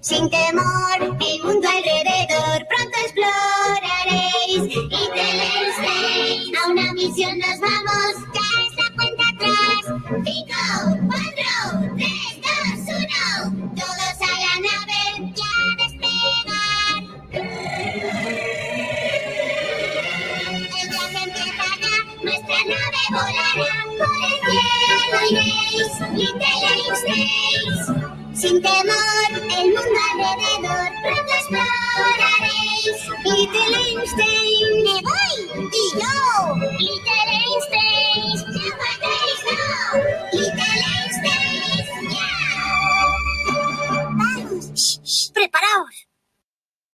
Sin temor, el mundo alrededor pronto exploraréis. Little Space. A una misión nos vamos, Nuestra nave volará por el cielo iréis, Little iréis. Sin temor, el mundo alrededor pronto exploraréis. Little Einstein, me voy y yo. Little Einstein, no faltéis, no. Little Einstein, ya. Yeah. Vamos, preparaos.